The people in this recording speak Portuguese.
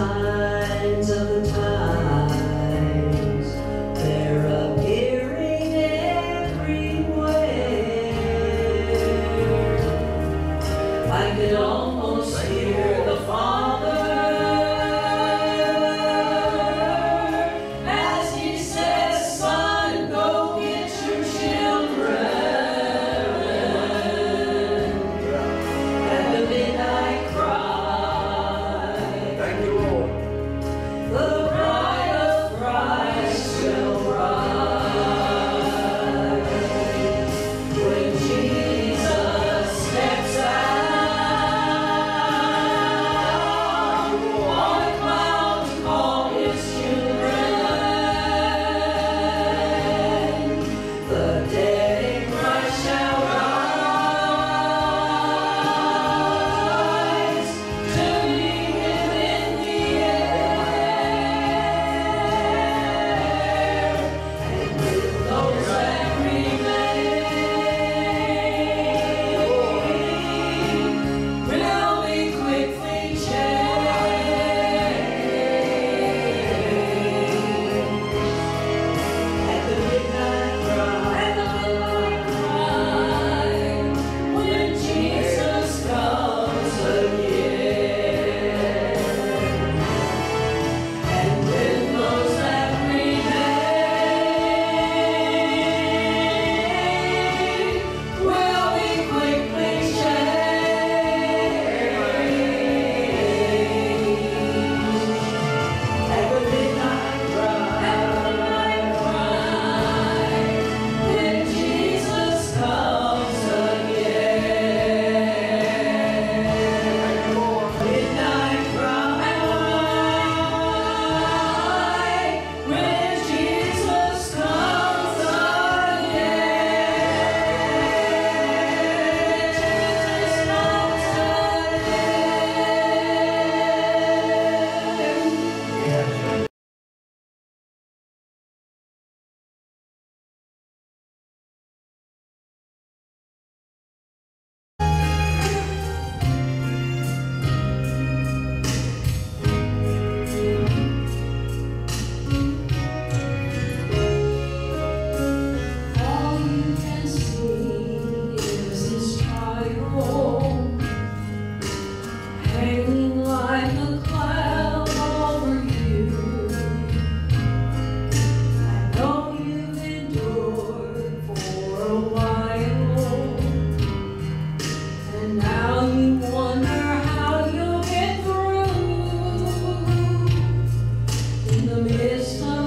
sun. Of